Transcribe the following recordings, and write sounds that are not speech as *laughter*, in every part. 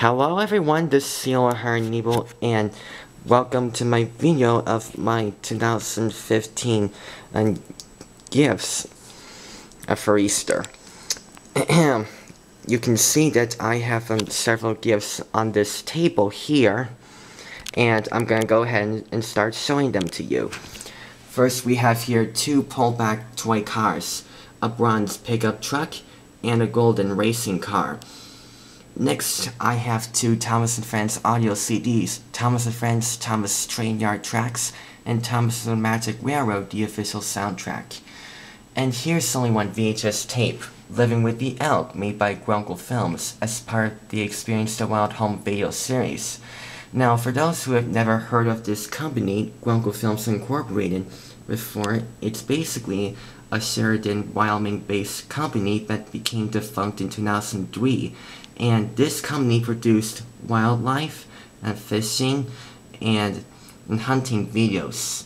Hello everyone, this is Seal Harnebo and welcome to my video of my 2015 uh, gifts for Easter. *clears throat* you can see that I have um, several gifts on this table here and I'm gonna go ahead and, and start showing them to you. First we have here two pullback toy cars, a bronze pickup truck, and a golden racing car. Next, I have two Thomas & Friends audio CDs, Thomas & Friends Thomas Train Yard Tracks, and Thomas the Magic Railroad, the official soundtrack. And here's only one VHS tape, Living with the Elk, made by Grunkle Films, as part of the Experience the Wild Home video series. Now, for those who have never heard of this company, Grunkle Films Incorporated, before, it's basically a Sheridan, Wyoming-based company that became defunct in 2003 and this company produced wildlife and fishing and, and hunting videos.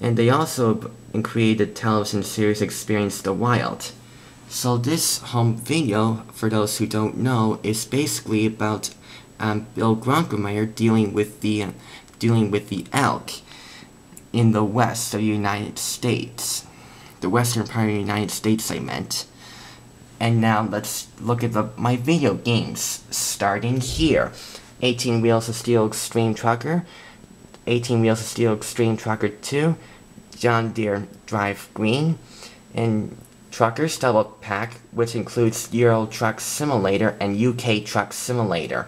And they also created television series Experience the Wild. So this home video, for those who don't know, is basically about um, Bill Grunkemeyer dealing with the uh, dealing with the elk in the west of the United States, the western part of the United States, I meant. And now let's look at the, my video games, starting here. 18 Wheels of Steel Extreme Trucker, 18 Wheels of Steel Extreme Trucker 2, John Deere Drive Green, and Truckers Double Pack, which includes Euro Truck Simulator and UK Truck Simulator.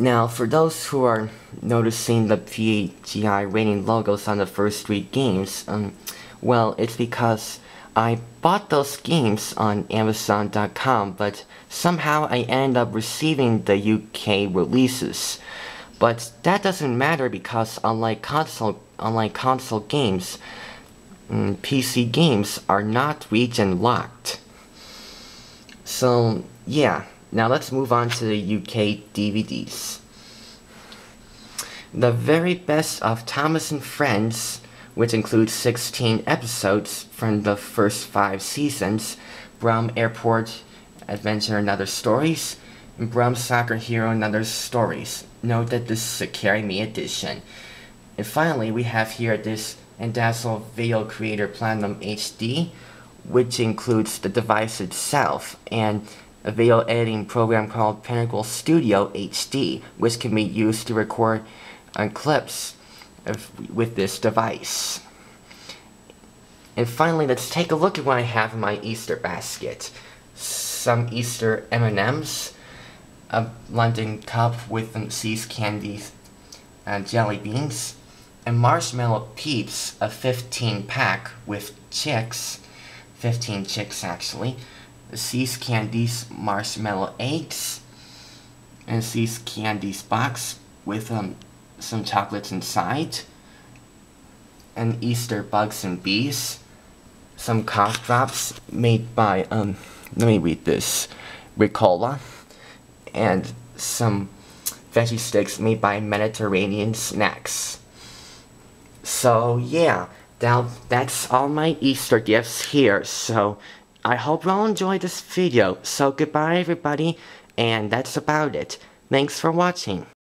Now, for those who are noticing the PEGI rating logos on the first three games, um, well, it's because I bought those games on Amazon.com, but somehow I ended up receiving the UK releases. But that doesn't matter because unlike console, unlike console games, mm, PC games are not region locked. So, yeah. Now let's move on to the UK DVDs. The very best of Thomas and Friends which includes 16 episodes from the first five seasons, Brum Airport Adventure and Other Stories, and Brum Soccer Hero and Other Stories. Note that this is a Carry Me edition. And finally, we have here this Andazzle Video Creator Platinum HD, which includes the device itself and a video editing program called Pinnacle Studio HD, which can be used to record uh, clips with this device. And finally, let's take a look at what I have in my Easter basket. Some Easter M&M's, a London cup with some See's candies and jelly beans, and Marshmallow Peeps, a 15 pack with chicks, 15 chicks actually, See's Candies Marshmallow Eggs, and See's Candies box with um, some chocolates inside, and Easter bugs and bees, some cough drops made by, um, let me read this, Ricola, and some veggie sticks made by Mediterranean Snacks. So, yeah, that, that's all my Easter gifts here, so I hope you all enjoyed this video. So, goodbye everybody, and that's about it. Thanks for watching.